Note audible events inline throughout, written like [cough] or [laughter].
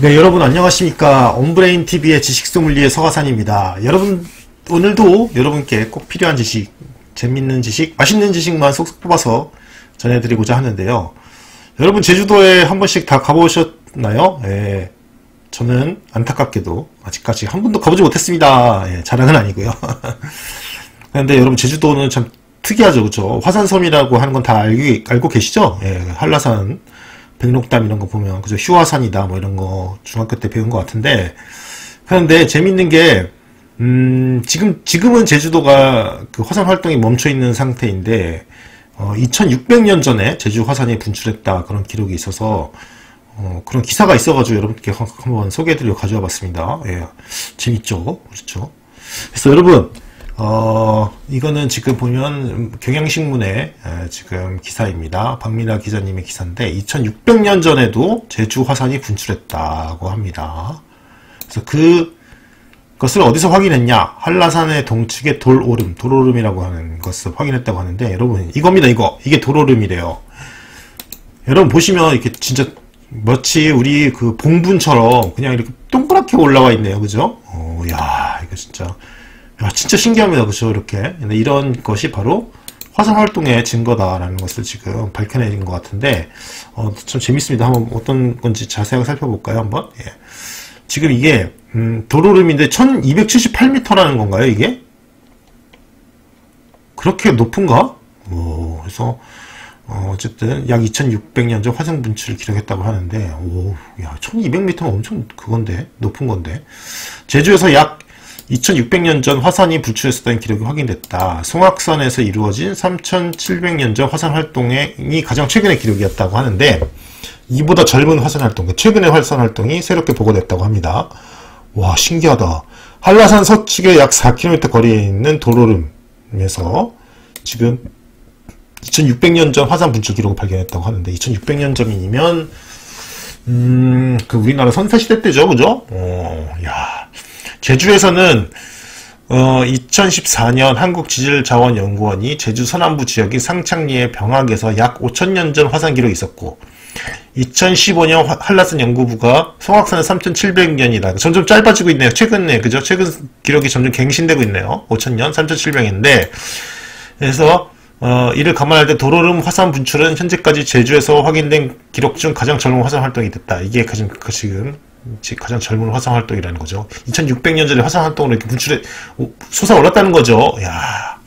네, 여러분 안녕하십니까. 온브레인 TV의 지식 소믈리에 서가산입니다. 여러분, 오늘도 여러분께 꼭 필요한 지식, 재밌는 지식, 맛있는 지식만 쏙쏙 뽑아서 전해드리고자 하는데요. 여러분, 제주도에 한 번씩 다 가보셨나요? 예, 저는 안타깝게도 아직까지 한 번도 가보지 못했습니다. 예, 자랑은 아니고요. [laughs] 그런데 여러분, 제주도는 참 특이하죠. 그죠? 화산섬이라고 하는 건 다 알고 계시죠? 예, 한라산. 백록담 이런 거 보면 그죠 휴화산이다 뭐 이런 거 중학교 때 배운 것 같은데 그런데 재밌는 게 음, 지금 지금은 제주도가 그 화산 활동이 멈춰 있는 상태인데 어, 2600년 전에 제주 화산이 분출했다 그런 기록이 있어서 어, 그런 기사가 있어가지고 여러분께 한번 소개해드리려 가져와 봤습니다. 예, 재밌죠, 그렇죠. 그래서 여러분 어, 이거는 지금 보면 경향신문의 지금 기사입니다. 박민아 기자님의 기사인데 2600년 전에도 제주 화산이 분출했다고 합니다. 그래서 그 것을 어디서 확인했냐? 한라산의 동측의 돌오름, 돌오름이라고 하는 것을 확인했다고 하는데 여러분 이겁니다. 이거 이게 돌오름이래요. 여러분 보시면 이렇게 진짜 마치 우리 그 봉분처럼 그냥 이렇게 동그랗게 올라와 있네요. 그죠? 어, 야 이거 진짜 야, 진짜 신기합니다. 그죠? 이렇게. 이런 것이 바로 화산 활동의 증거다라는 것을 지금 밝혀내는 것 같은데, 어, 참 재밌습니다. 한번 어떤 건지 자세하게 살펴볼까요? 한번? 예. 지금 이게, 음, 도로름인데 1278m라는 건가요? 이게? 그렇게 높은가? 오, 그래서, 어, 어쨌든 약 2600년 전 화산 분출을 기록했다고 하는데, 오, 야, 1200m면 엄청 그건데, 높은 건데. 제주에서 약 2600년 전 화산이 분출했었다는 기록이 확인됐다. 송악산에서 이루어진 3700년 전 화산 활동이 가장 최근의 기록이었다고 하는데 이보다 젊은 화산 활동, 최근의 화산 활동이 새롭게 보고됐다고 합니다. 와 신기하다. 한라산 서측에 약 4km 거리에 있는 도로름에서 지금 2600년 전 화산 분출 기록을 발견했다고 하는데 2600년 전이면 음, 그 우리나라 선사시대 때죠, 그죠? 어, 야, 제주에서는 어, 2014년 한국지질자원연구원이 제주 서남부 지역인 상창리의 병학에서 약 5천년 전 화산 기록이 있었고 2015년 한라산 연구부가 송악산은 3,700년이다. 점점 짧아지고 있네요. 최근에 그죠? 최근 기록이 점점 갱신되고 있네요. 5천년, 3,700인데 그래서 어, 이를 감안할 때 도로름 화산 분출은 현재까지 제주에서 확인된 기록 중 가장 젊은 화산 활동이 됐다. 이게 가장 그 지금 가장 젊은 화산 활동이라는 거죠. 2600년 전에 화산 활동으로 이렇게 분출해 솟아 올랐다는 거죠. 야,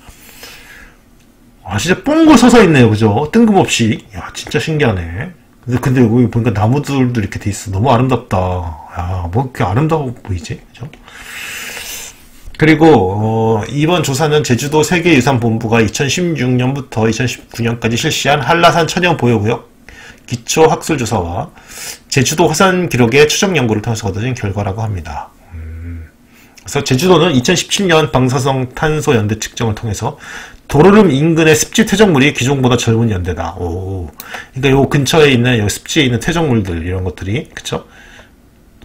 아 진짜 뽕고 서서 있네요, 그죠? 뜬금없이. 야, 진짜 신기하네. 근데 근데 여기 보니까 나무들도 이렇게 돼 있어. 너무 아름답다. 야, 뭐 이렇게 아름다워 보이지, 그죠? 그리고 어, 이번 조사는 제주도 세계유산본부가 2016년부터 2019년까지 실시한 한라산 천연 보호구역 기초 학술 조사와 제주도 화산 기록의 추적 연구를 통해서 얻어진 결과라고 합니다. 음. 그래서 제주도는 2017년 방사성 탄소 연대 측정을 통해서 도로름 인근의 습지 퇴적물이 기존보다 젊은 연대다. 오. 그러니까 요 근처에 있는 요 습지에 있는 퇴적물들 이런 것들이 그쵸?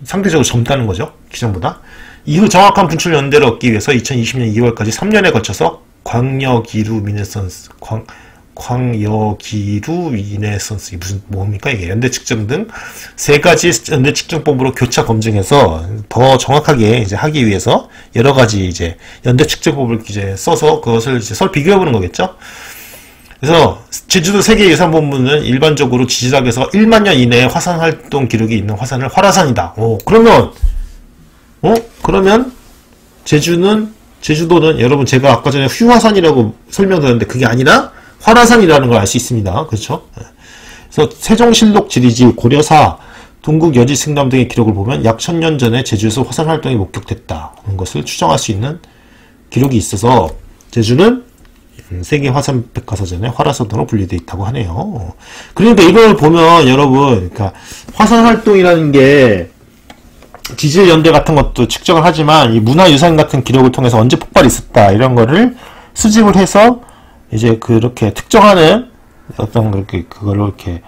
상대적으로 젊다는 거죠. 기존보다. 이후 정확한 분출 연대를 얻기 위해서 2020년 2월까지 3년에 걸쳐서 광역 이루 미네선스 광 광여기루 위네선스 무슨 뭡니까 이게 연대 측정 등 세 가지 연대 측정법으로 교차 검증해서 더 정확하게 이제 하기 위해서 여러 가지 이제 연대 측정법을 이제 써서 그것을 이제 서로 비교해 보는 거겠죠. 그래서 제주도 세계유산본부는 일반적으로 지질학에서 1만 년 이내에 화산 활동 기록이 있는 화산을 활화산이다. 오, 그러면 어? 그러면 제주는 제주도는 여러분 제가 아까 전에 휴화산이라고 설명드렸는데 그게 아니라 화라산이라는 걸 알 수 있습니다. 그렇죠? 그래서 세종실록 지리지 고려사 동국 여지 승남 등의 기록을 보면 약 천 년 전에 제주에서 화산 활동이 목격됐다는 것을 추정할 수 있는 기록이 있어서 제주는 세계 화산 백과사전에 화라산으로 분류되어 있다고 하네요. 그러니까 이걸 보면 여러분, 그러니까 화산 활동이라는 게 지질 연대 같은 것도 측정을 하지만 이 문화유산 같은 기록을 통해서 언제 폭발이 있었다 이런 거를 수집을 해서 이제 그렇게 특정하는 어떤 그렇게 그걸 이렇게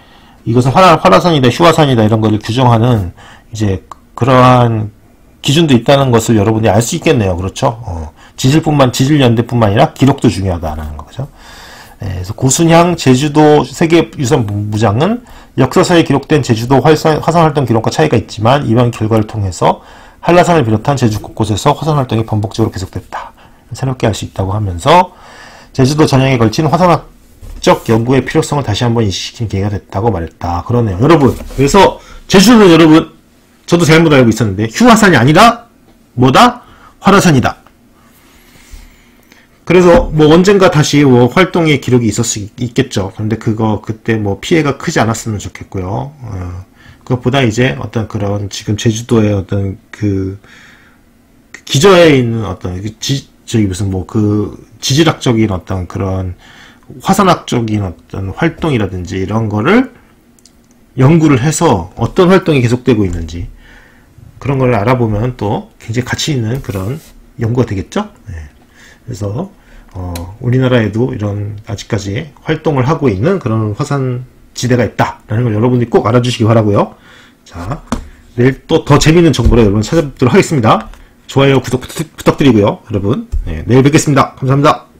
이것은 화라, 화라산이다 휴화산이다 이런 거를 규정하는 이제 그러한 기준도 있다는 것을 여러분이 알 수 있겠네요. 그렇죠? 어, 지질뿐만 지질 연대뿐만 아니라 기록도 중요하다라는 거죠. 네, 그래서 고순향 제주도 세계유산본부장은 역사서에 기록된 제주도 화산, 화산 활동 기록과 차이가 있지만 이번 결과를 통해서 한라산을 비롯한 제주 곳곳에서 화산 활동이 반복적으로 계속됐다. 새롭게 알 수 있다고 하면서 제주도 전역에 걸친 화산학적 연구의 필요성을 다시 한번 인식시킨 계기가 됐다고 말했다. 그러네요. 여러분, 그래서 제주도는 여러분, 저도 잘못 알고 있었는데 휴화산이 아니라 뭐다? 화라산이다. 그래서 뭐 언젠가 다시 뭐 활동의 기록이 있었 있겠죠. 그런데 그거 그때 뭐 피해가 크지 않았으면 좋겠고요. 어, 그것보다 이제 어떤 그런 지금 제주도의 어떤 그 기저에 있는 어떤 그 지, 저기 무슨 뭐 그 지질학적인 어떤 그런 화산학적인 어떤 활동이라든지 이런 거를 연구를 해서 어떤 활동이 계속되고 있는지 그런 걸 알아보면 또 굉장히 가치 있는 그런 연구가 되겠죠. 네. 그래서 어, 우리나라에도 이런 아직까지 활동을 하고 있는 그런 화산 지대가 있다라는 걸 여러분이 꼭 알아주시기 바라고요. 자, 내일 또 더 재밌는 정보를 여러분 찾아뵙도록 하겠습니다. 좋아요, 구독 부탁드리고요, 여러분. 네, 내일 뵙겠습니다. 감사합니다.